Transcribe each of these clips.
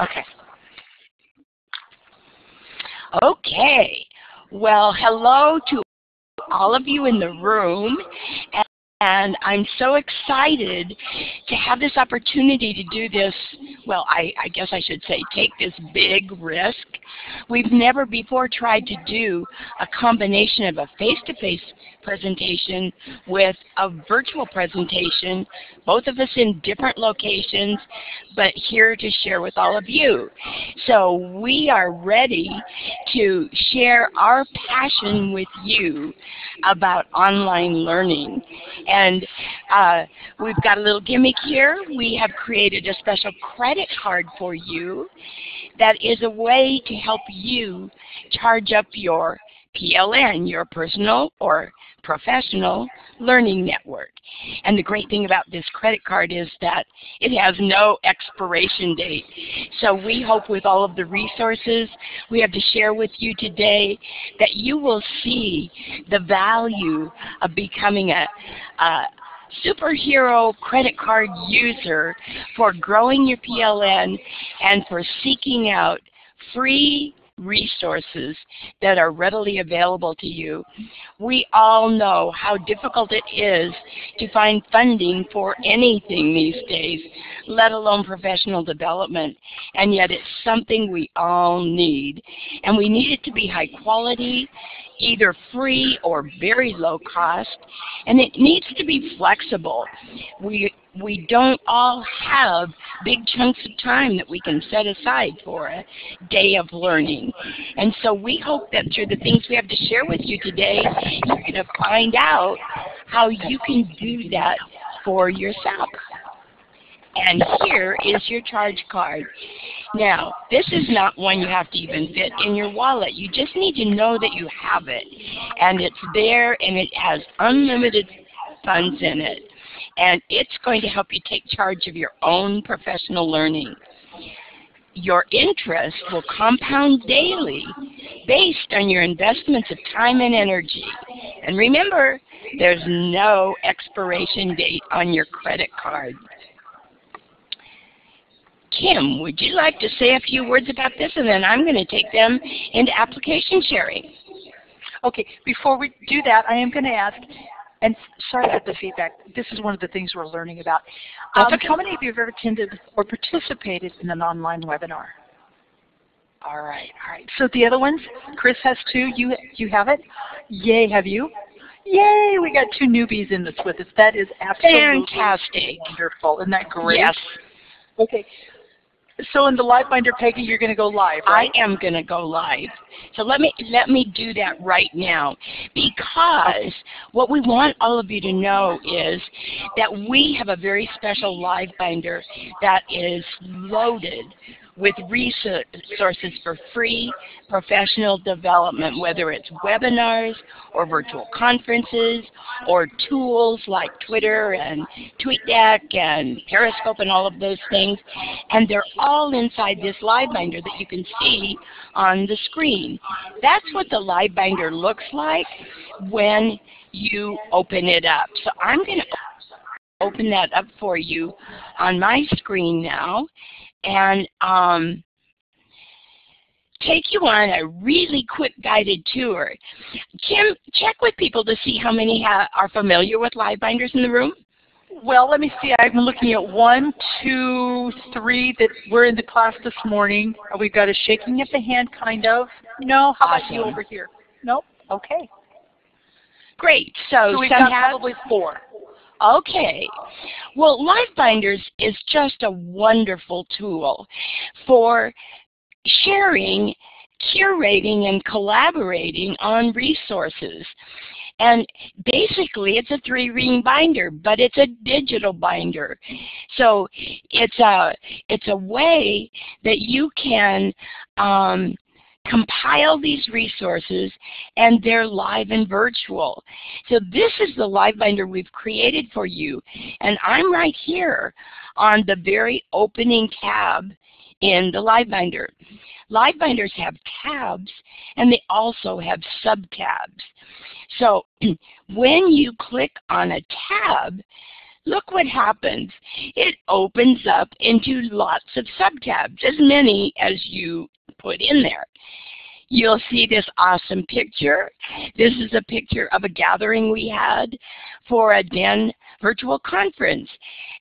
Okay. Okay. Well, hello to all of you in the room. And I'm so excited to have this opportunity to do this, well, I, I, guess I should say take this big risk. We've never before tried to do a combination of a face-to-face -face presentation with a virtual presentation, both of us in different locations, but here to share with all of you. So we are ready to share our passion with you about online learning. And uh, we've got a little gimmick here. We have created a special credit card for you that is a way to help you charge up your PLN, your personal or professional learning network. And the great thing about this credit card is that it has no expiration date. So we hope with all of the resources we have to share with you today that you will see the value of becoming a, a superhero credit card user for growing your PLN and for seeking out free resources that are readily available to you. We all know how difficult it is to find funding for anything these days, let alone professional development, and yet it's something we all need. And we need it to be high quality, either free or very low cost, and it needs to be flexible. We we don't all have big chunks of time that we can set aside for a day of learning. And so we hope that through the things we have to share with you today, you're going to find out how you can do that for yourself. And here is your charge card. Now, this is not one you have to even fit in your wallet. You just need to know that you have it. And it's there and it has unlimited funds in it and it's going to help you take charge of your own professional learning. Your interest will compound daily based on your investments of time and energy. And remember, there's no expiration date on your credit card. Kim, would you like to say a few words about this? And then I'm going to take them into application sharing. Okay, before we do that, I am going to ask and sorry about the feedback. This is one of the things we're learning about. Um, okay. How many of you have ever attended or participated in an online webinar? All right, all right. So the other ones, Chris has two. You you have it? Yay, have you? Yay, we got two newbies in this with us. That is absolutely fantastic. Wonderful. Isn't that great? Yes. Okay. So in the LiveBinder, Peggy, you're going to go live, right? I am going to go live. So let me let me do that right now, because what we want all of you to know is that we have a very special LiveBinder that is loaded with resources for free professional development, whether it's webinars or virtual conferences or tools like Twitter and TweetDeck and Periscope and all of those things. And they're all inside this LiveBinder that you can see on the screen. That's what the LiveBinder looks like when you open it up. So I'm going to open that up for you on my screen now and um, take you on a really quick guided tour. Kim, check with people to see how many are familiar with LiveBinders in the room. Well, let me see. I'm looking at one, two, three that were in the class this morning. We've got a shaking of the hand, kind of. No, how awesome. about you over here? Nope. Okay. Great. So, so we've got probably four. Okay. Well, LiveBinders is just a wonderful tool for sharing, curating, and collaborating on resources. And basically, it's a three-ring binder, but it's a digital binder. So it's a it's a way that you can um, compile these resources and they're live and virtual. So this is the LiveBinder we've created for you. And I'm right here on the very opening tab in the LiveBinder. LiveBinders have tabs and they also have subtabs. So when you click on a tab, look what happens. It opens up into lots of subtabs, as many as you put in there. You'll see this awesome picture. This is a picture of a gathering we had for a DEN virtual conference.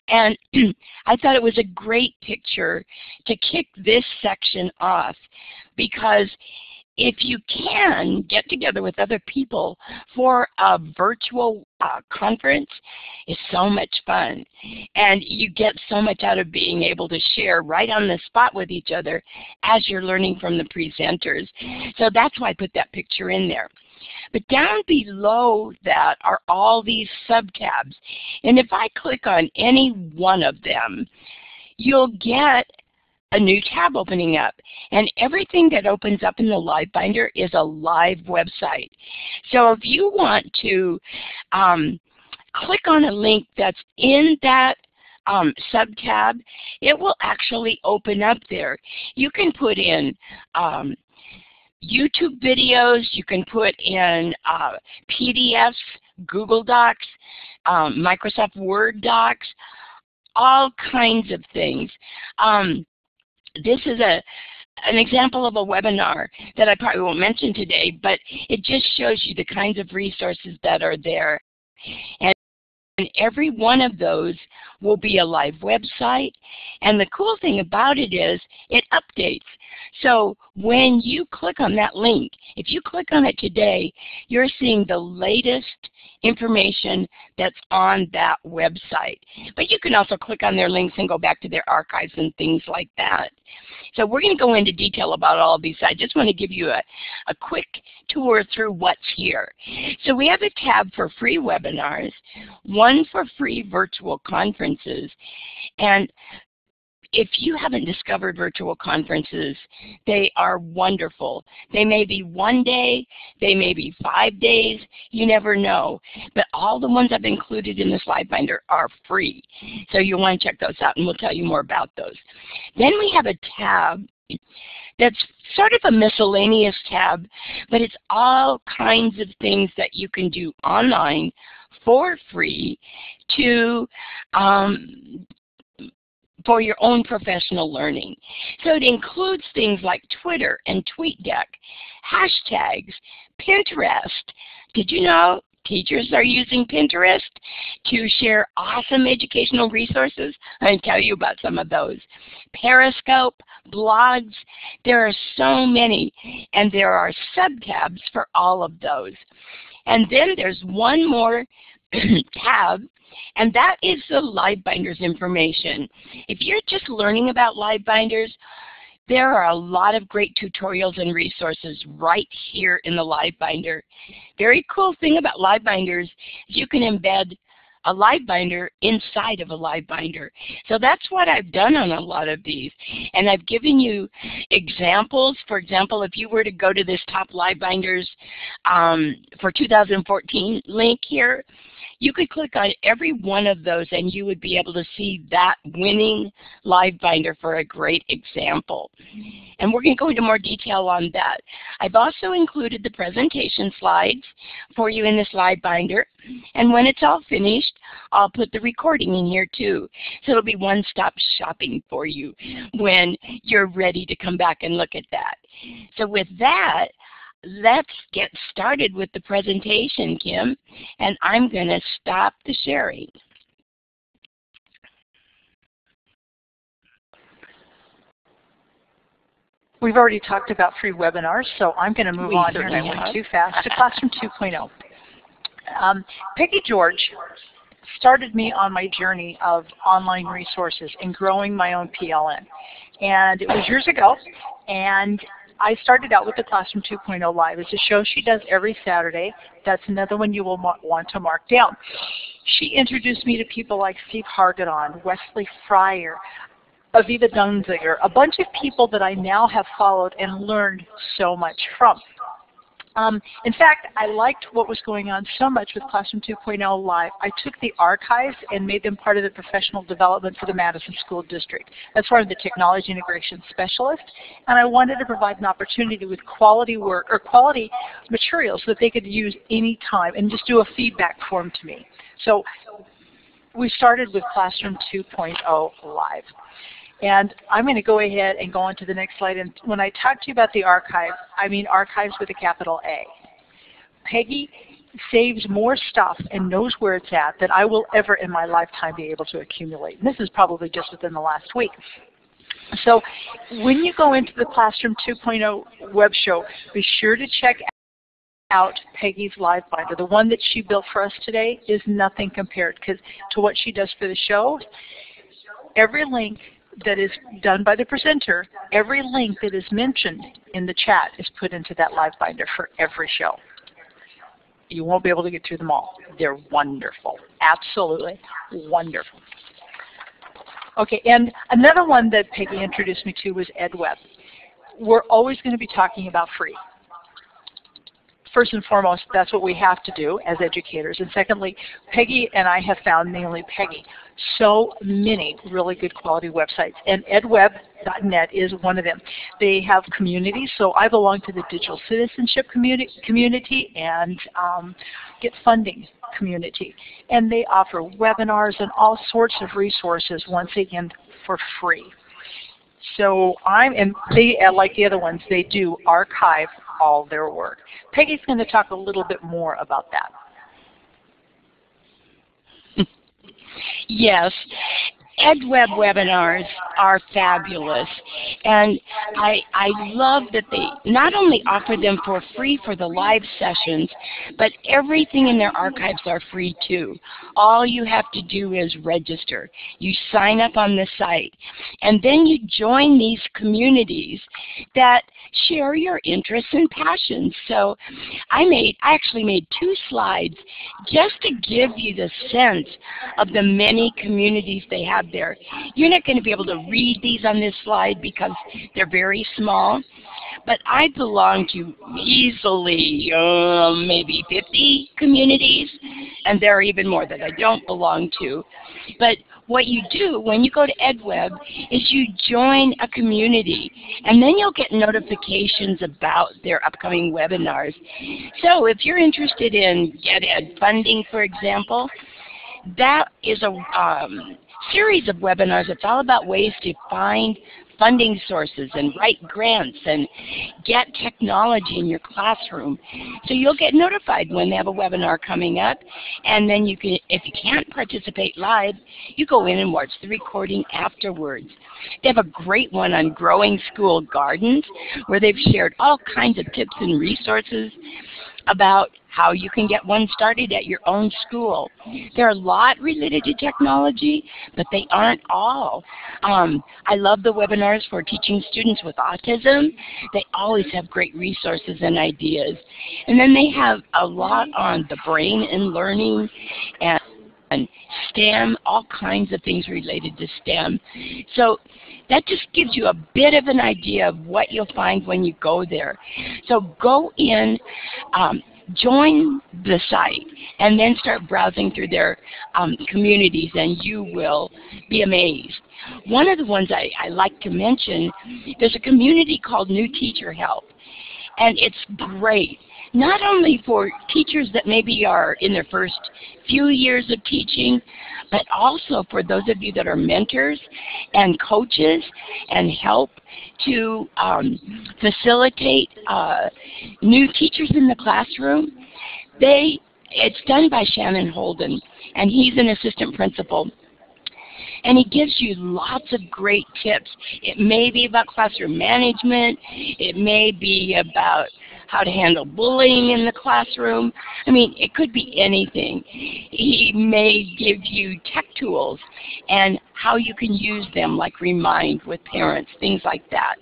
And I thought it was a great picture to kick this section off because if you can get together with other people for a virtual uh, conference, it's so much fun. And you get so much out of being able to share right on the spot with each other as you're learning from the presenters. So that's why I put that picture in there. But down below that are all these subtabs. And if I click on any one of them, you'll get a new tab opening up. And everything that opens up in the LiveBinder is a live website. So if you want to um, click on a link that's in that um, sub-tab, it will actually open up there. You can put in um, YouTube videos, you can put in uh, PDFs, Google Docs, um, Microsoft Word docs, all kinds of things. Um, this is a an example of a webinar that I probably won't mention today, but it just shows you the kinds of resources that are there. And and every one of those will be a live website. And the cool thing about it is it updates. So when you click on that link, if you click on it today, you're seeing the latest information that's on that website. But you can also click on their links and go back to their archives and things like that. So we're going to go into detail about all of these. I just want to give you a, a quick tour through what's here. So we have a tab for free webinars, one for free virtual conferences, and if you haven't discovered virtual conferences, they are wonderful. They may be one day, they may be five days, you never know. But all the ones I've included in the slide binder are free. So you'll want to check those out and we'll tell you more about those. Then we have a tab that's sort of a miscellaneous tab, but it's all kinds of things that you can do online for free to um, for your own professional learning. So it includes things like Twitter and TweetDeck, hashtags, Pinterest. Did you know teachers are using Pinterest to share awesome educational resources? I can tell you about some of those. Periscope, blogs, there are so many, and there are subtabs for all of those. And then there's one more tab and that is the LiveBinders information. If you're just learning about LiveBinders, there are a lot of great tutorials and resources right here in the LiveBinder. Very cool thing about LiveBinders is you can embed a live binder inside of a live binder. So that's what I've done on a lot of these. And I've given you examples. For example, if you were to go to this top LiveBinders um, for 2014 link here, you could click on every one of those and you would be able to see that winning live binder for a great example. And we're going to go into more detail on that. I've also included the presentation slides for you in this live binder. And when it's all finished, I'll put the recording in here too. So it'll be one-stop shopping for you when you're ready to come back and look at that. So with that, let's get started with the presentation, Kim, and I'm going to stop the sharing. We've already talked about free webinars, so I'm going to move we on here, and I went too fast to Classroom 2.0. Um, Peggy George started me on my journey of online resources and growing my own PLN. And it was years ago, and I started out with the Classroom 2.0 Live. It's a show she does every Saturday. That's another one you will want to mark down. She introduced me to people like Steve Hargadon, Wesley Fryer, Aviva Dunsiger, a bunch of people that I now have followed and learned so much from. Um, in fact, I liked what was going on so much with Classroom 2.0 Live. I took the archives and made them part of the professional development for the Madison School District. That's where I'm the technology integration specialist, and I wanted to provide an opportunity with quality work or quality materials that they could use any time and just do a feedback form to me. So we started with Classroom 2.0 Live. And I'm going to go ahead and go on to the next slide. And when I talk to you about the archive, I mean archives with a capital A. Peggy saves more stuff and knows where it's at than I will ever in my lifetime be able to accumulate. And this is probably just within the last week. So when you go into the Classroom 2.0 web show, be sure to check out Peggy's Live Binder. The one that she built for us today is nothing compared to what she does for the show. Every link that is done by the presenter, every link that is mentioned in the chat is put into that Live Binder for every show. You won't be able to get through them all. They're wonderful. Absolutely wonderful. Okay, and another one that Peggy introduced me to was EdWeb. We're always going to be talking about free first and foremost, that's what we have to do as educators. And secondly, Peggy and I have found, mainly Peggy, so many really good quality websites. And edweb.net is one of them. They have communities, so I belong to the digital citizenship community, community and um, get funding community. And they offer webinars and all sorts of resources, once again, for free. So I'm, and they, uh, like the other ones, they do archive all their work. Peggy's going to talk a little bit more about that. Yes, EdWeb webinars are fabulous. And I, I love that they not only offer them for free for the live sessions, but everything in their archives are free too. All you have to do is register. You sign up on the site. And then you join these communities that share your interests and passions. So I made, I actually made two slides just to give you the sense of the many communities they have there. You're not going to be able to read these on this slide because they're very small, but I belong to easily uh, maybe 50 communities, and there are even more that I don't belong to. But what you do when you go to EdWeb is you join a community and then you'll get notifications about their upcoming webinars. So if you're interested in GetEd funding, for example, that is a um, series of webinars. It's all about ways to find funding sources and write grants and get technology in your classroom. So you'll get notified when they have a webinar coming up and then you can, if you can't participate live, you go in and watch the recording afterwards. They have a great one on growing school gardens where they've shared all kinds of tips and resources about how you can get one started at your own school. There are a lot related to technology, but they aren't all. Um, I love the webinars for teaching students with autism. They always have great resources and ideas. And then they have a lot on the brain and learning and STEM, all kinds of things related to STEM. So that just gives you a bit of an idea of what you'll find when you go there. So go in, um, join the site, and then start browsing through their um, communities, and you will be amazed. One of the ones I, I like to mention, there's a community called New Teacher Help, and it's great not only for teachers that maybe are in their first few years of teaching, but also for those of you that are mentors and coaches and help to um, facilitate uh, new teachers in the classroom. They, it's done by Shannon Holden, and he's an assistant principal and he gives you lots of great tips. It may be about classroom management. It may be about how to handle bullying in the classroom. I mean, it could be anything. He may give you tech tools and how you can use them, like Remind with parents, things like that.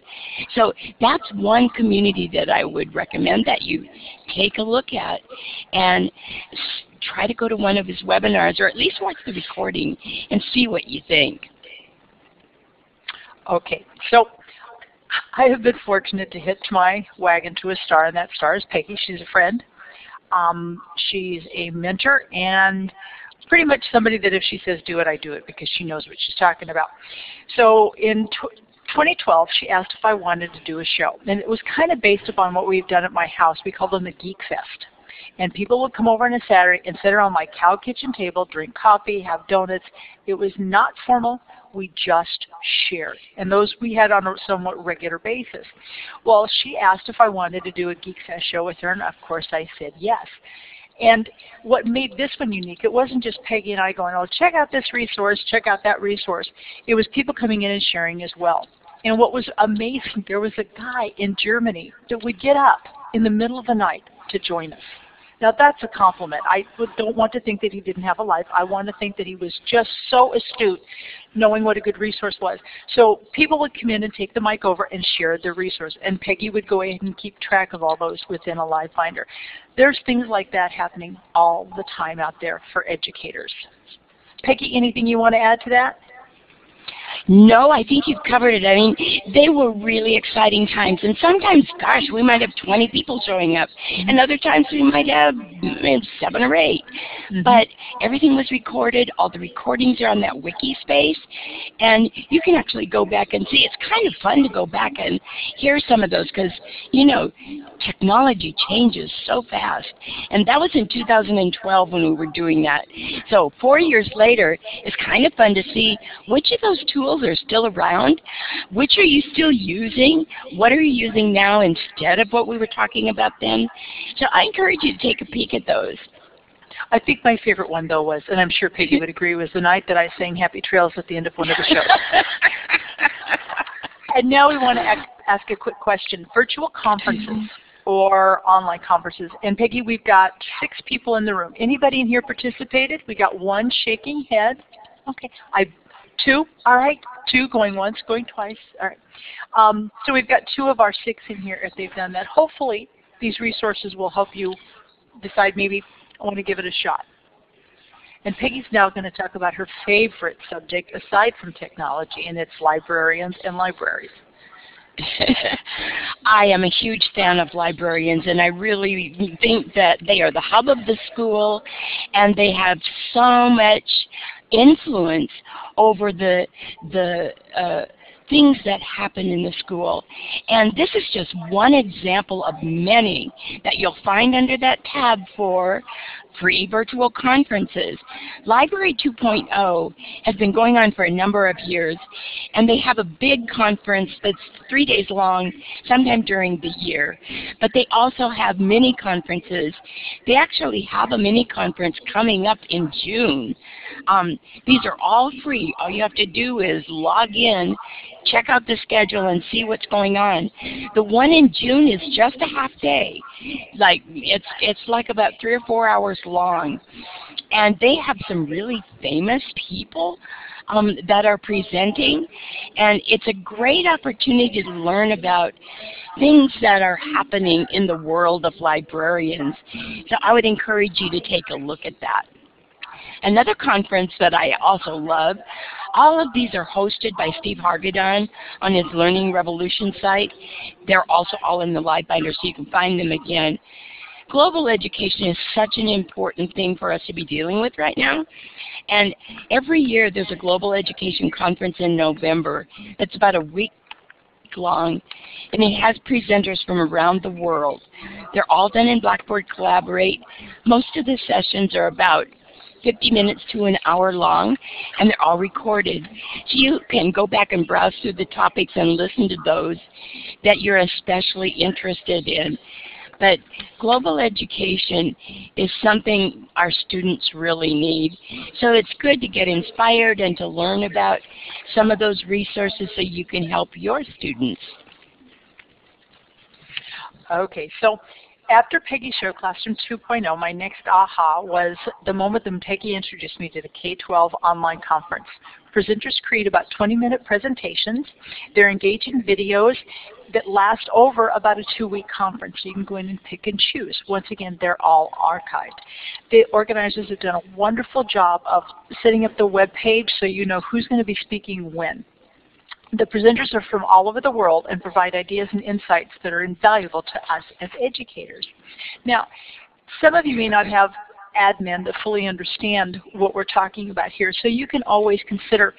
So that's one community that I would recommend that you take a look at and try to go to one of his webinars or at least watch the recording and see what you think. Okay, so I have been fortunate to hitch my wagon to a star, and that star is Peggy. She's a friend. Um, she's a mentor and pretty much somebody that if she says do it, I do it because she knows what she's talking about. So in 2012, she asked if I wanted to do a show, and it was kind of based upon what we've done at my house. We call them the Geek Fest. And people would come over on a Saturday and sit around my cow kitchen table, drink coffee, have donuts. It was not formal. We just shared. And those we had on a somewhat regular basis. Well, she asked if I wanted to do a Geek Fest show with her, and of course I said yes. And what made this one unique, it wasn't just Peggy and I going, oh, check out this resource, check out that resource. It was people coming in and sharing as well. And what was amazing, there was a guy in Germany that would get up in the middle of the night to join us. Now that's a compliment. I don't want to think that he didn't have a life. I want to think that he was just so astute knowing what a good resource was. So people would come in and take the mic over and share their resource. And Peggy would go ahead and keep track of all those within a live binder. There's things like that happening all the time out there for educators. Peggy, anything you want to add to that? No, I think you've covered it. I mean, they were really exciting times. And sometimes, gosh, we might have 20 people showing up. And other times we might have mm, seven or 8 mm-hmm. But everything was recorded. All the recordings are on that wiki space. And you can actually go back and see. It's kind of fun to go back and hear some of those because, you know, technology changes so fast. And that was in 2012 when we were doing that. So four years later, it's kind of fun to see which of those tools tools are still around. Which are you still using? What are you using now instead of what we were talking about then? So I encourage you to take a peek at those. I think my favorite one though was, and I'm sure Peggy would agree, was the night that I sang Happy Trails at the end of one of the shows. and now we want to ask, ask a quick question. Virtual conferences or online conferences. And Peggy, we've got six people in the room. Anybody in here participated? We got one shaking head. Okay. I Two? All right. Two going once, going twice. All right. Um, so we've got two of our six in here if they've done that. Hopefully these resources will help you decide maybe I want to give it a shot. And Peggy's now going to talk about her favorite subject aside from technology, and it's librarians and libraries. I am a huge fan of librarians, and I really think that they are the hub of the school, and they have so much influence over the the uh, things that happen in the school. And this is just one example of many that you'll find under that tab for free virtual conferences. Library 2.0 has been going on for a number of years, and they have a big conference that's three days long, sometime during the year. But they also have mini conferences. They actually have a mini conference coming up in June. Um, these are all free. All you have to do is log in check out the schedule and see what's going on. The one in June is just a half day. Like it's it's like about three or four hours long. And they have some really famous people um, that are presenting. And it's a great opportunity to learn about things that are happening in the world of librarians. So I would encourage you to take a look at that. Another conference that I also love, all of these are hosted by Steve Hargadon on his Learning Revolution site. They're also all in the LiveBinder so you can find them again. Global education is such an important thing for us to be dealing with right now. And every year there's a global education conference in November that's about a week long, and it has presenters from around the world. They're all done in Blackboard Collaborate. Most of the sessions are about 50 minutes to an hour long, and they're all recorded. So you can go back and browse through the topics and listen to those that you're especially interested in. But global education is something our students really need. So it's good to get inspired and to learn about some of those resources so you can help your students. Okay, so after Peggy showed Classroom 2.0, my next aha was the moment that Peggy introduced me to the K-12 online conference. Presenters create about 20-minute presentations. They're engaging videos that last over about a two-week conference. You can go in and pick and choose. Once again, they're all archived. The organizers have done a wonderful job of setting up the web page so you know who's going to be speaking when. The presenters are from all over the world and provide ideas and insights that are invaluable to us as educators. Now, some of you may not have admin that fully understand what we're talking about here, so you can always consider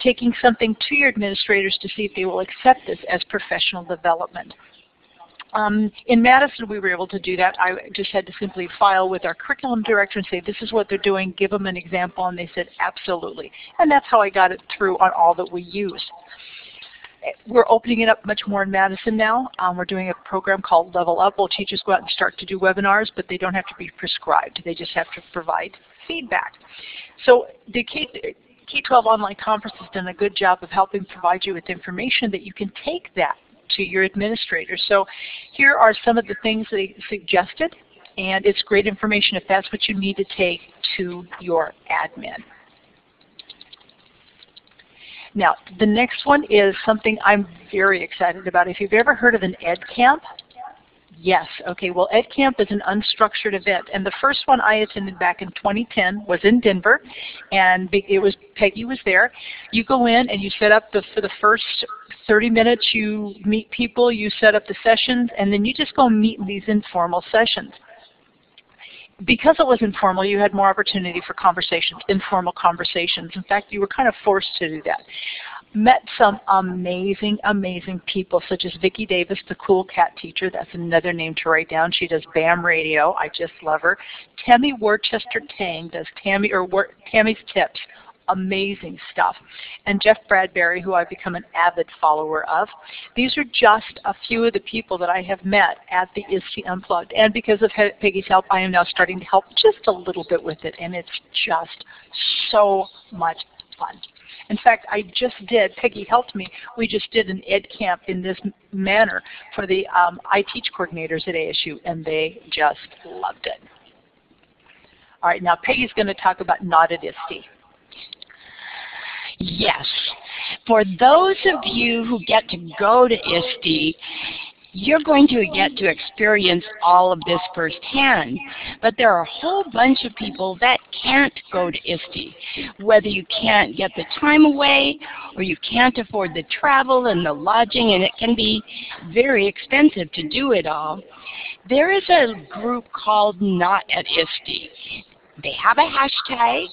taking something to your administrators to see if they will accept this as professional development. Um, in Madison, we were able to do that. I just had to simply file with our curriculum director and say, this is what they're doing, give them an example, and they said, absolutely. And that's how I got it through on all that we used. We're opening it up much more in Madison now. Um, we're doing a program called Level Up. Well, teachers go out and start to do webinars, but they don't have to be prescribed. They just have to provide feedback. So the K, K-12 Online Conference has done a good job of helping provide you with information that you can take that to your administrator. So here are some of the things they suggested, and it's great information if that's what you need to take to your admin. Now, the next one is something I'm very excited about. If you've ever heard of an Ed Camp, Yes. Okay. Well, EdCamp is an unstructured event, and the first one I attended back in 2010 was in Denver, and it was Peggy was there. You go in and you set up the for the first 30 minutes. You meet people, you set up the sessions, and then you just go meet in these informal sessions. Because it was informal, you had more opportunity for conversations, informal conversations. In fact, you were kind of forced to do that met some amazing, amazing people, such as Vicki Davis, the cool cat teacher. That's another name to write down. She does BAM radio. I just love her. Tammy Worcester Tang does Tammy or Tammy's Tips. Amazing stuff. And Jeff Bradbury, who I've become an avid follower of. These are just a few of the people that I have met at the ISTE Unplugged. And because of Peggy's help, I am now starting to help just a little bit with it. And it's just so much fun. In fact, I just did, Peggy helped me, we just did an ed camp in this manner for the um, I Teach coordinators at ASU, and they just loved it. All right, now Peggy's going to talk about not at ISTE. Yes. For those of you who get to go to ISTE, you're going to get to experience all of this firsthand. But there are a whole bunch of people that can't go to ISTE, whether you can't get the time away or you can't afford the travel and the lodging, and it can be very expensive to do it all. There is a group called Not at ISTE. They have a hashtag,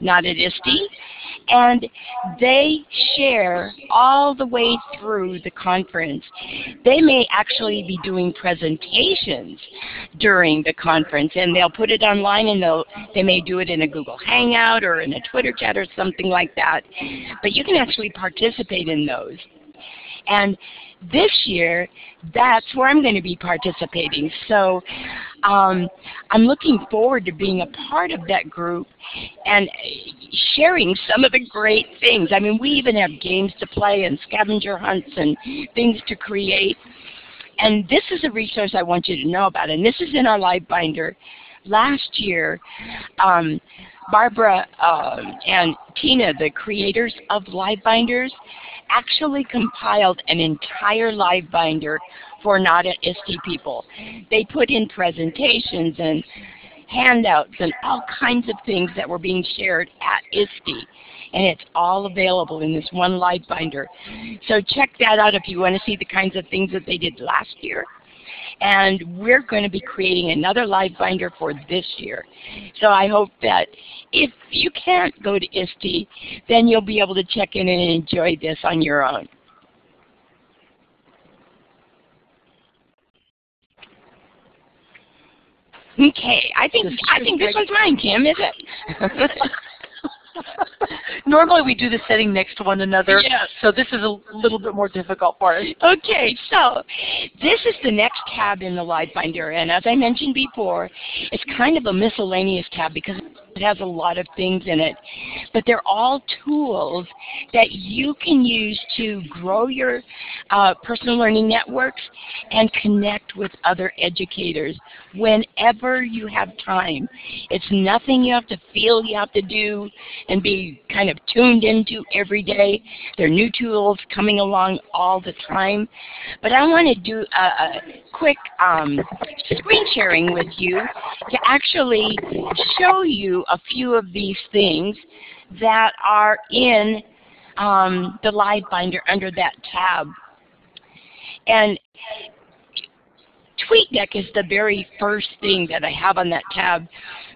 Not at ISTE, and they share all the way through the conference. They may actually be doing presentations during the conference, and they'll put it online, and they'll, they may do it in a Google Hangout or in a Twitter chat or something like that. But you can actually participate in those. And this year, that's where I'm going to be participating. So um, I'm looking forward to being a part of that group and sharing some of the great things. I mean, we even have games to play and scavenger hunts and things to create. And this is a resource I want you to know about, and this is in our live binder. Last year, um, Barbara uh, and Tina, the creators of live binders, actually compiled an entire live binder for at ISTE people. They put in presentations and handouts and all kinds of things that were being shared at ISTE. And it's all available in this one live binder. So check that out if you want to see the kinds of things that they did last year. And we're going to be creating another live binder for this year. So I hope that if you can't go to ISTE, then you'll be able to check in and enjoy this on your own. Okay, I think I think this one's mine, Kim, is it? Normally we do the setting next to one another, yes. so this is a little bit more difficult for us. Okay, so this is the next tab in the Live Binder, and as I mentioned before, it's kind of a miscellaneous tab because it has a lot of things in it. But they're all tools that you can use to grow your uh, personal learning networks and connect with other educators whenever you have time. It's nothing you have to feel you have to do and be kind of tuned into every day. There are new tools coming along all the time. But I want to do a, a quick um, screen sharing with you to actually show you a few of these things that are in um, the live binder under that tab. And TweetDeck is the very first thing that I have on that tab.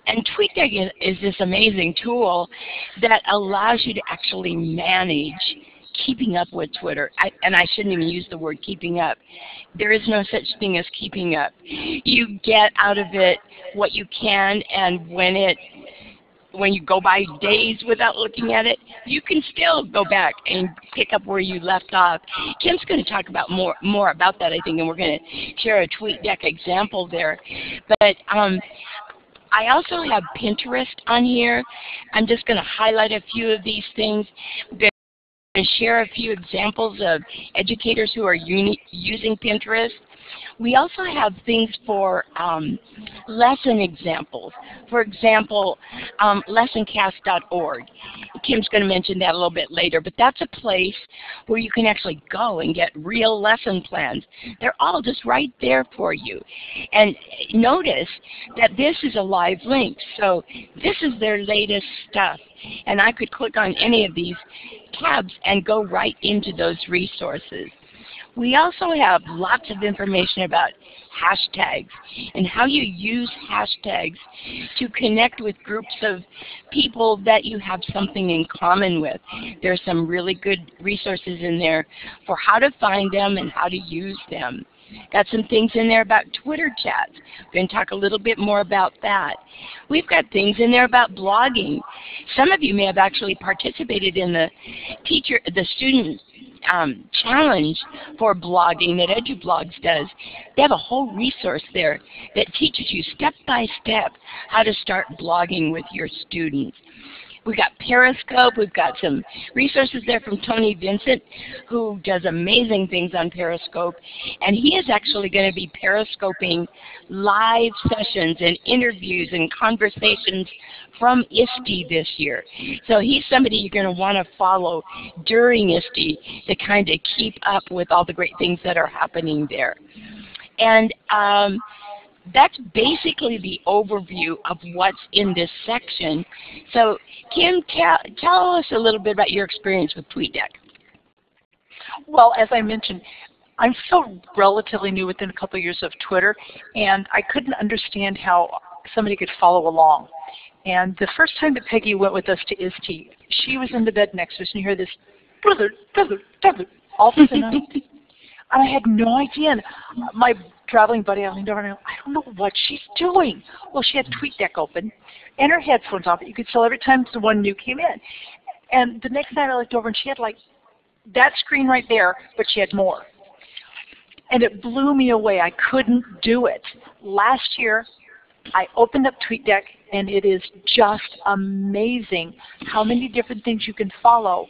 And TweetDeck is, is this amazing tool that allows you to actually manage keeping up with Twitter. I, and I shouldn't even use the word keeping up. There is no such thing as keeping up. You get out of it what you can, and when it when you go by days without looking at it, you can still go back and pick up where you left off. Kim's going to talk about more more about that, I think, and we're going to share a TweetDeck example there. But um, I also have Pinterest on here. I'm just going to highlight a few of these things. I'm going to share a few examples of educators who are using Pinterest. We also have things for um, lesson examples. For example, um, lessoncast.org. Kim's going to mention that a little bit later, but that's a place where you can actually go and get real lesson plans. They're all just right there for you. And notice that this is a live link, so this is their latest stuff. And I could click on any of these tabs and go right into those resources. We also have lots of information about hashtags and how you use hashtags to connect with groups of people that you have something in common with. There's some really good resources in there for how to find them and how to use them. Got some things in there about Twitter chats. We're going to talk a little bit more about that. We've got things in there about blogging. Some of you may have actually participated in the teacher, the student um, challenge for blogging that EduBlogs does. They have a whole resource there that teaches you step by step how to start blogging with your students. We've got Periscope. We've got some resources there from Tony Vincent, who does amazing things on Periscope. And he is actually going to be Periscoping live sessions and interviews and conversations from ISTE this year. So he's somebody you're going to want to follow during ISTE to kind of keep up with all the great things that are happening there. And um, that's basically the overview of what's in this section. So Kim, tell, tell us a little bit about your experience with TweetDeck. Well, as I mentioned, I'm still relatively new within a couple of years of Twitter, and I couldn't understand how somebody could follow along. And the first time that Peggy went with us to ISTE, she was in the bed next to us, and you hear this brother, brother, brother, all through the night. And I had no idea. And my traveling buddy, I leaned over and I, I don't know what she's doing. Well, she had TweetDeck open and her headphones off. You could tell every time the one new came in. And the next night I looked over and she had like that screen right there, but she had more. And it blew me away. I couldn't do it. Last year, I opened up TweetDeck and it is just amazing how many different things you can follow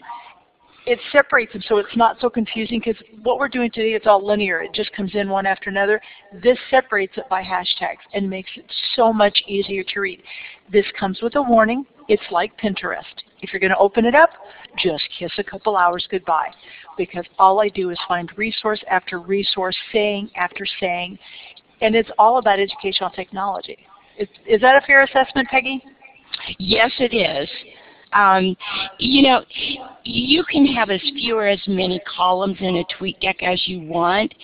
it separates them so it's not so confusing because what we're doing today it's all linear. It just comes in one after another. This separates it by hashtags and makes it so much easier to read. This comes with a warning. It's like Pinterest. If you're going to open it up, just kiss a couple hours goodbye because all I do is find resource after resource, saying after saying, and it's all about educational technology. Is, is that a fair assessment, Peggy? Yes, it is. Um, you know, you can have as few or as many columns in a tweet deck as you want.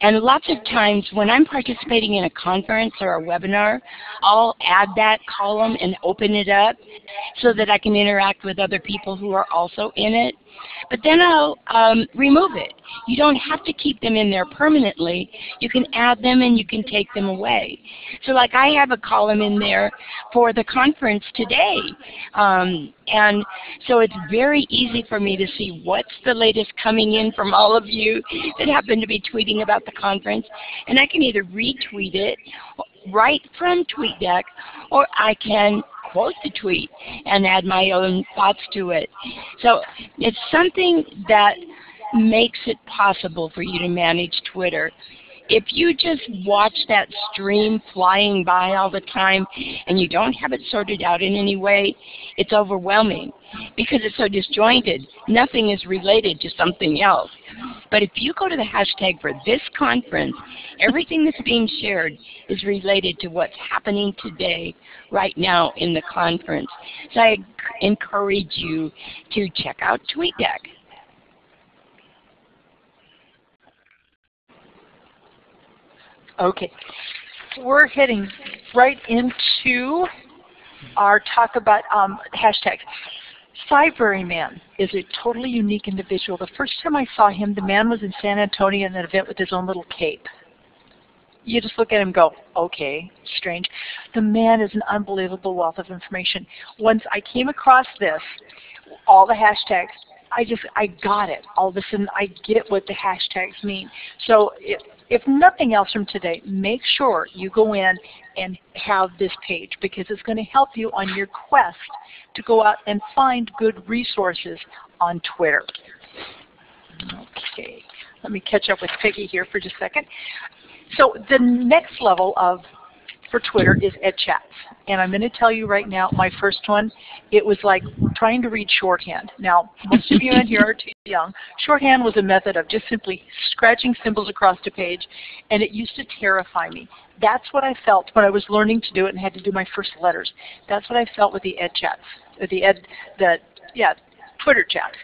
And lots of times when I'm participating in a conference or a webinar, I'll add that column and open it up so that I can interact with other people who are also in it. But then I'll um, remove it. You don't have to keep them in there permanently. You can add them and you can take them away. So like I have a column in there for the conference today. Um, and so it's very easy for me to see what's the latest coming in from all of you that happen to be tweeting about the conference. And I can either retweet it right from TweetDeck or I can quote the tweet and add my own thoughts to it. So it's something that makes it possible for you to manage Twitter. If you just watch that stream flying by all the time and you don't have it sorted out in any way, it's overwhelming because it's so disjointed. Nothing is related to something else. But if you go to the hashtag for this conference, everything that's being shared is related to what's happening today, right now in the conference. So I encourage you to check out TweetDeck. Okay, we're heading right into our talk about um, hashtags. Cybraryman is a totally unique individual. The first time I saw him, the man was in San Antonio at an event with his own little cape. You just look at him and go, okay, strange. The man is an unbelievable wealth of information. Once I came across this, all the hashtags, I just, I got it. All of a sudden, I get what the hashtags mean. So if, if nothing else from today, make sure you go in and have this page because it's going to help you on your quest to go out and find good resources on Twitter. Okay, let me catch up with Peggy here for just a second. So the next level of for Twitter is EdChats. And I'm going to tell you right now, my first one, it was like trying to read shorthand. Now, most of you in here are too young. Shorthand was a method of just simply scratching symbols across a page, and it used to terrify me. That's what I felt when I was learning to do it and had to do my first letters. That's what I felt with the EdChats, uh, the ed, the yeah, Twitter chats.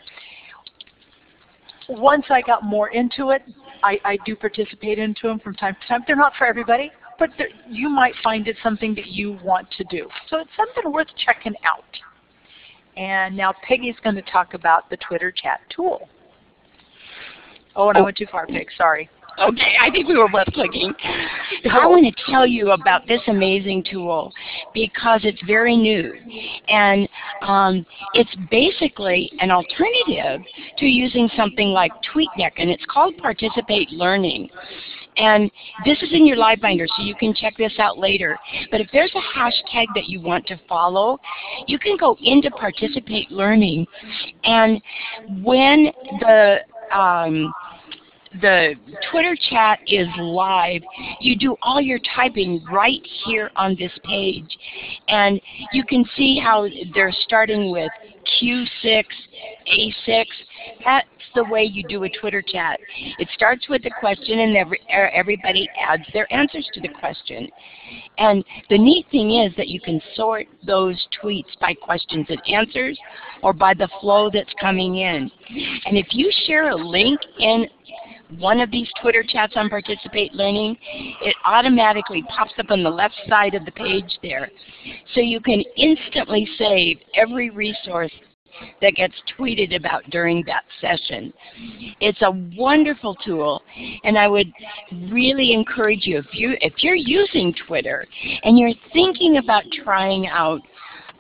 Once I got more into it, I, I do participate into them from time to time. They're not for everybody but you might find it something that you want to do. So it's something worth checking out. And now Peggy's going to talk about the Twitter chat tool. Oh, and oh. I went too far, Peg. Sorry. Okay, I think we were both clicking. I want to tell you about this amazing tool because it's very new. And um, it's basically an alternative to using something like TweetDeck, and it's called Participate Learning. And this is in your live binder, so you can check this out later. But if there's a hashtag that you want to follow, you can go into Participate Learning. And when the um, the Twitter chat is live. You do all your typing right here on this page. And you can see how they're starting with Q6, A6. That's the way you do a Twitter chat. It starts with a question and every, er, everybody adds their answers to the question. And the neat thing is that you can sort those tweets by questions and answers or by the flow that's coming in. And if you share a link in one of these Twitter chats on Participate Learning, it automatically pops up on the left side of the page there. So you can instantly save every resource that gets tweeted about during that session. It's a wonderful tool and I would really encourage you if you if you're using Twitter and you're thinking about trying out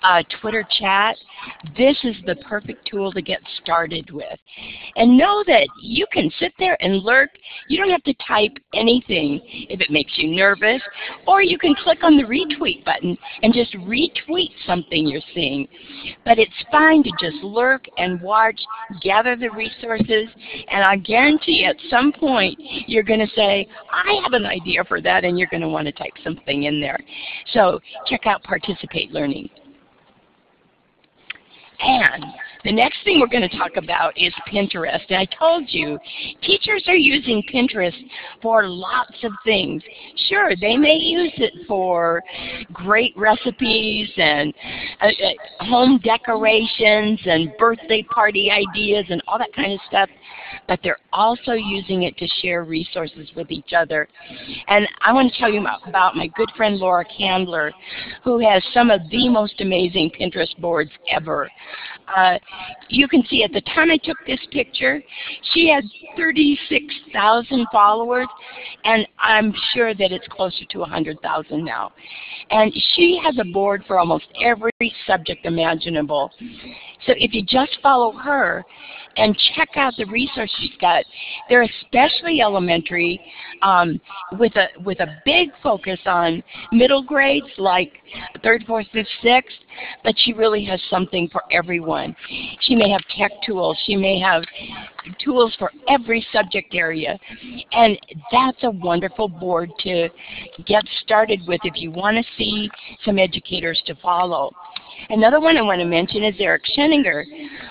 uh, Twitter chat, this is the perfect tool to get started with. And know that you can sit there and lurk. You don't have to type anything if it makes you nervous. Or you can click on the retweet button and just retweet something you're seeing. But it's fine to just lurk and watch, gather the resources, and I guarantee at some point you're going to say, I have an idea for that, and you're going to want to type something in there. So check out Participate Learning. And the next thing we're going to talk about is Pinterest. And I told you, teachers are using Pinterest for lots of things. Sure, they may use it for great recipes and uh, uh, home decorations and birthday party ideas and all that kind of stuff, but they're also using it to share resources with each other. And I want to tell you about my good friend Laura Candler, who has some of the most amazing Pinterest boards ever. Uh, you can see at the time I took this picture, she has 36,000 followers, and I'm sure that it's closer to 100,000 now. And she has a board for almost every subject imaginable. So if you just follow her, and check out the resources she's got. They're especially elementary um, with a with a big focus on middle grades like third, fourth, fifth, sixth, but she really has something for everyone. She may have tech tools. She may have tools for every subject area. And that's a wonderful board to get started with if you want to see some educators to follow. Another one I want to mention is Eric Sheninger,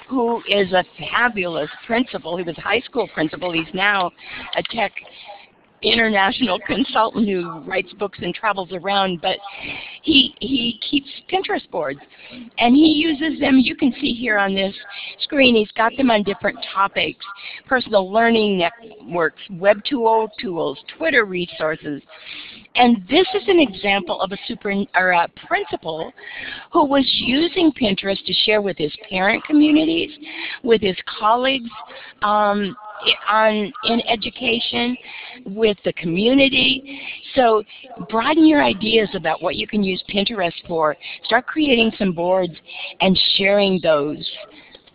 who is a fabulous principal. He was a high school principal. He's now a tech international consultant who writes books and travels around, but he he keeps Pinterest boards, and he uses them. You can see here on this screen, he's got them on different topics: personal learning networks, Web 2.0 tools, Twitter resources. And this is an example of a super or a principal who was using Pinterest to share with his parent communities, with his colleagues, um, on in education with the community. So broaden your ideas about what you can use Pinterest for. Start creating some boards and sharing those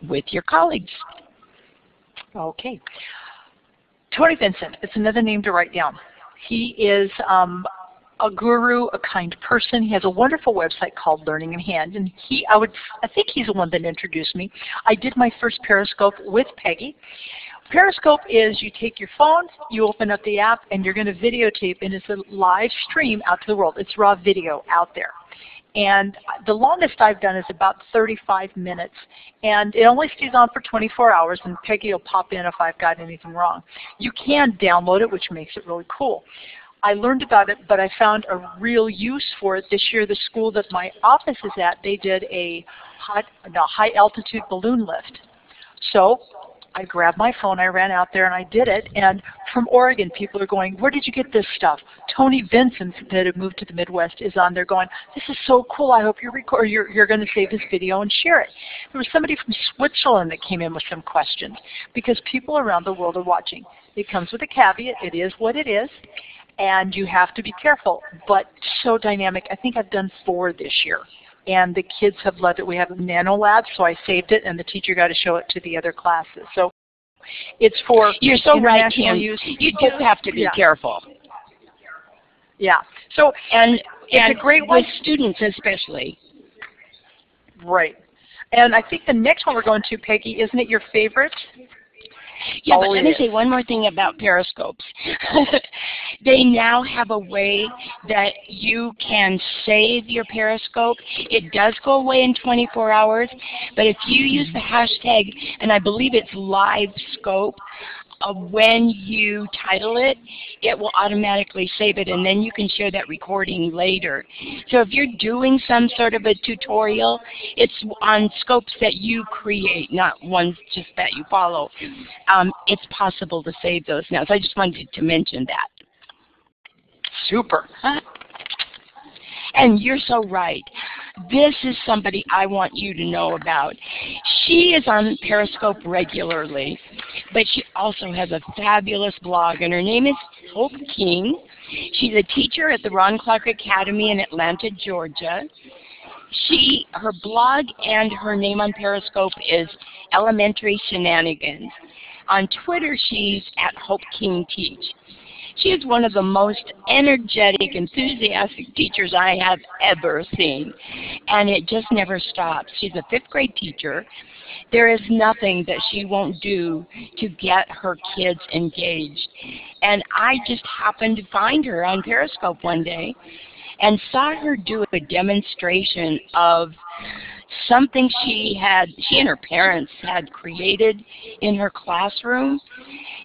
with your colleagues. Okay. Tony Vincent, it's another name to write down. He is um, a guru, a kind person. He has a wonderful website called Learning in Hand, and he, I would, I think he's the one that introduced me. I did my first Periscope with Peggy, Periscope is you take your phone, you open up the app, and you're going to videotape, and it's a live stream out to the world. It's raw video out there. And the longest I've done is about 35 minutes. And it only stays on for 24 hours, and Peggy will pop in if I've got anything wrong. You can download it, which makes it really cool. I learned about it, but I found a real use for it this year. The school that my office is at, they did a no, high altitude balloon lift. So I grabbed my phone, I ran out there and I did it. And from Oregon, people are going, where did you get this stuff? Tony Vincent, that had moved to the Midwest, is on there going, this is so cool. I hope you record, you're, you're going to save this video and share it. There was somebody from Switzerland that came in with some questions because people around the world are watching. It comes with a caveat. It is what it is. And you have to be careful, but so dynamic. I think I've done four this year and the kids have loved it. We have a nano lab, so I saved it, and the teacher got to show it to the other classes. So it's for You're so right, Kim. Use. You do have to be yeah. careful. Yeah. So and and a great with students especially. Right. And I think the next one we're going to, Peggy, isn't it your favorite? Yeah, but oh, let me say one more thing about periscopes. they now have a way that you can save your periscope. It does go away in 24 hours, but if you use the hashtag, and I believe it's live scope, uh, when you title it, it will automatically save it and then you can share that recording later. So if you're doing some sort of a tutorial, it's on scopes that you create, not ones just that you follow. Um, it's possible to save those now. So I just wanted to mention that. Super. And you're so right. This is somebody I want you to know about. She is on Periscope regularly, but she also has a fabulous blog, and her name is Hope King. She's a teacher at the Ron Clark Academy in Atlanta, Georgia. She, her blog and her name on Periscope is Elementary Shenanigans. On Twitter, she's at Hope King Teach. She is one of the most energetic, enthusiastic teachers I have ever seen. And it just never stops. She's a fifth grade teacher. There is nothing that she won't do to get her kids engaged. And I just happened to find her on Periscope one day and saw her do a demonstration of something she had, she and her parents had created in her classroom.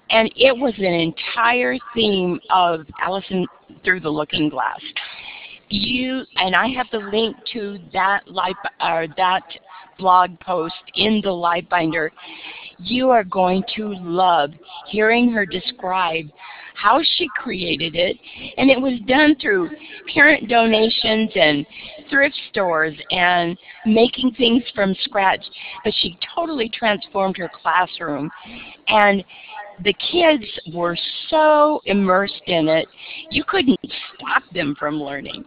And it was an entire theme of Allison Through the Looking Glass. You, and I have the link to that live, uh, that blog post in the live binder. You are going to love hearing her describe how she created it, and it was done through parent donations and thrift stores and making things from scratch. But she totally transformed her classroom, and the kids were so immersed in it, you couldn't stop them from learning.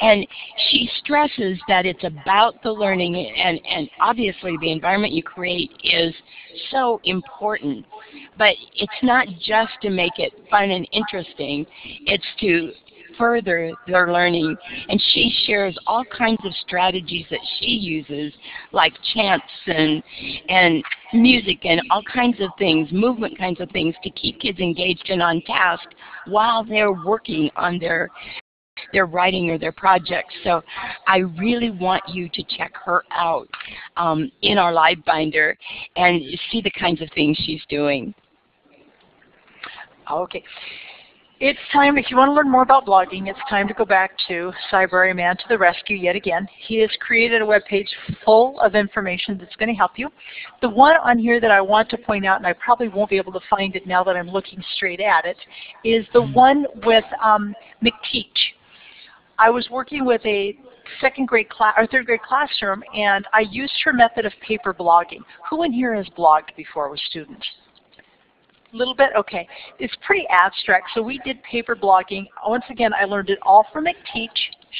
And she stresses that it's about the learning, and, and obviously the environment you create is so important. But it's not just to make it fun and interesting, it's to further their learning. And she shares all kinds of strategies that she uses, like chants and, and music and all kinds of things, movement kinds of things, to keep kids engaged and on task while they're working on their their writing or their projects. So I really want you to check her out um, in our live binder and see the kinds of things she's doing. Okay. It's time, if you want to learn more about blogging, it's time to go back to Cybraryman to the rescue yet again. He has created a web page full of information that's going to help you. The one on here that I want to point out, and I probably won't be able to find it now that I'm looking straight at it, is the mm-hmm. one with um, McTeach. I was working with a second grade class or third grade classroom, and I used her method of paper blogging. Who in here has blogged before with students? A little bit? Okay. It's pretty abstract. So we did paper blogging. Once again, I learned it all from McTeach.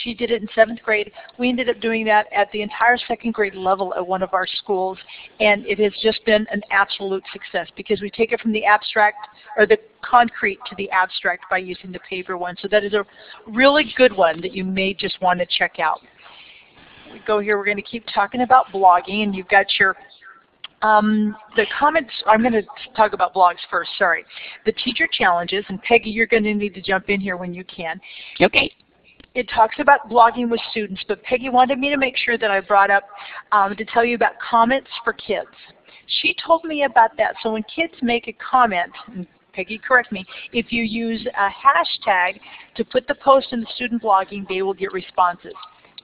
She did it in seventh grade. We ended up doing that at the entire second grade level at one of our schools, and it has just been an absolute success because we take it from the abstract or the concrete to the abstract by using the paper one. So that is a really good one that you may just want to check out. We go here. We're going to keep talking about blogging, and you've got your um, the comments, I'm going to talk about blogs first, sorry. The teacher challenges, and Peggy, you're going to need to jump in here when you can. Okay. It talks about blogging with students, but Peggy wanted me to make sure that I brought up um, to tell you about comments for kids. She told me about that. So when kids make a comment, Peggy, correct me, if you use a hashtag to put the post in the student blogging, they will get responses.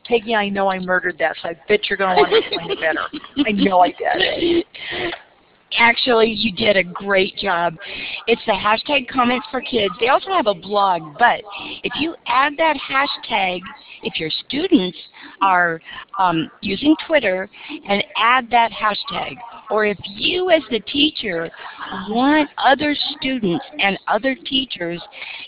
Peggy, I know I murdered that, so I bet you're going to want to explain it better. I know I did. Actually, you did a great job. It's the hashtag comments for kids. They also have a blog, but if you add that hashtag, if your students are um, using Twitter and add that hashtag, or if you as the teacher want other students and other teachers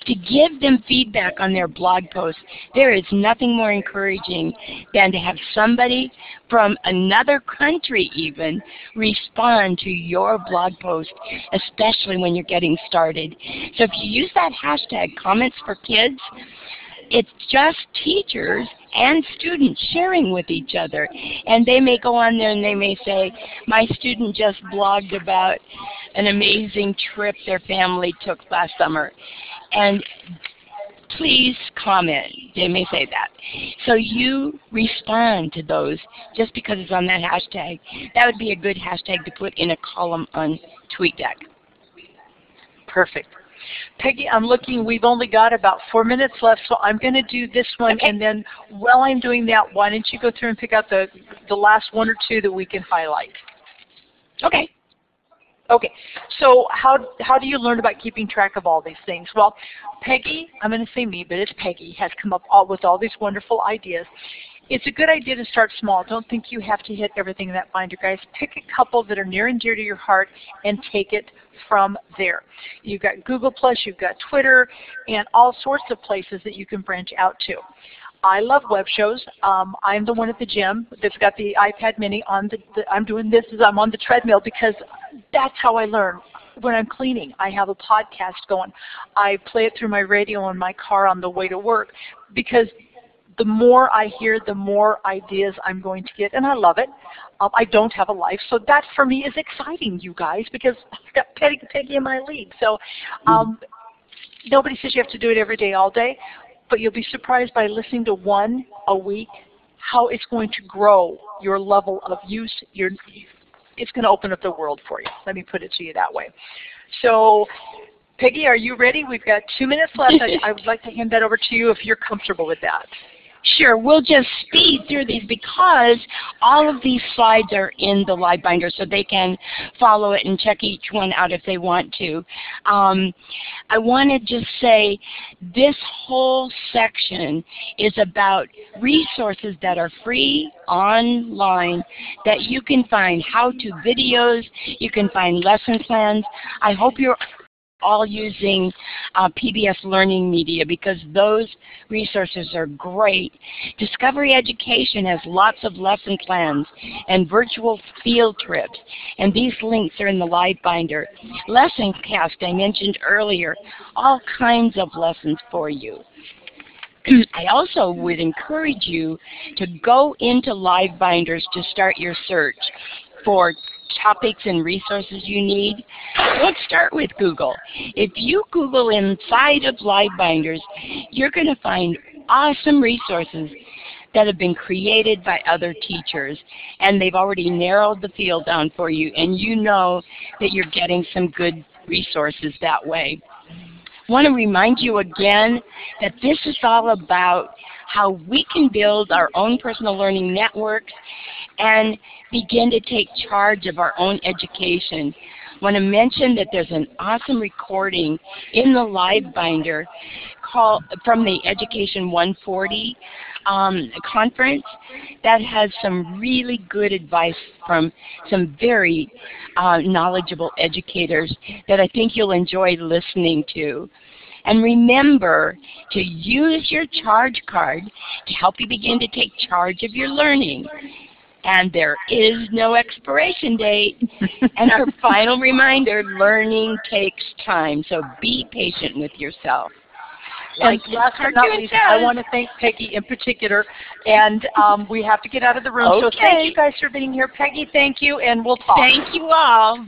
to give them feedback on their blog posts, there is nothing more encouraging than to have somebody from another country even respond to your blog post, especially when you're getting started. So if you use that hashtag comments for kids, it's just teachers and students sharing with each other. And they may go on there and they may say, my student just blogged about an amazing trip their family took last summer. And please comment. They may say that. So you respond to those just because it's on that hashtag. That would be a good hashtag to put in a column on TweetDeck. Perfect. Peggy, I'm looking, we've only got about four minutes left, so I'm going to do this one, okay. and then while I'm doing that, why don't you go through and pick out the, the last one or two that we can highlight? Okay. Okay, so how, how do you learn about keeping track of all these things? Well, Peggy, I'm going to say me, but it's Peggy, has come up all, with all these wonderful ideas. It's a good idea to start small. Don't think you have to hit everything in that binder, guys. Pick a couple that are near and dear to your heart and take it from there. You've got Google+, you've got Twitter, and all sorts of places that you can branch out to. I love web shows. Um, I'm the one at the gym that's got the iPad mini on the, the, I'm doing this as I'm on the treadmill because that's how I learn. When I'm cleaning, I have a podcast going. I play it through my radio in my car on the way to work because the more I hear, the more ideas I'm going to get, and I love it. Um, I don't have a life, so that for me is exciting, you guys, because I've got Peggy, Peggy in my league. So um, nobody says you have to do it every day, all day, but you'll be surprised by listening to one a week how it's going to grow your level of use. Your, it's going to open up the world for you. Let me put it to you that way. So Peggy, are you ready? We've got two minutes left. I, I would like to hand that over to you if you're comfortable with that. Sure, we'll just speed through these because all of these slides are in the live binder so they can follow it and check each one out if they want to. Um, I want to just say this whole section is about resources that are free online that you can find how-to videos, you can find lesson plans. I hope you're all using uh, PBS Learning Media because those resources are great. Discovery Education has lots of lesson plans and virtual field trips, and these links are in the live binder. LessonCast I mentioned earlier, all kinds of lessons for you. I also would encourage you to go into live binders to start your search for topics and resources you need, let's start with Google. If you Google inside of LiveBinders, you're going to find awesome resources that have been created by other teachers and they've already narrowed the field down for you and you know that you're getting some good resources that way. I want to remind you again that this is all about how we can build our own personal learning networks and begin to take charge of our own education. I want to mention that there's an awesome recording in the live binder from the Education 140 um, conference that has some really good advice from some very uh, knowledgeable educators that I think you'll enjoy listening to. And remember to use your charge card to help you begin to take charge of your learning. And there is no expiration date. and our final reminder, learning takes time, so be patient with yourself. Like and last but not least, I want to thank Peggy in particular. And um, we have to get out of the room. Okay. So thank you guys for being here. Peggy, thank you, and we'll talk. Thank you all.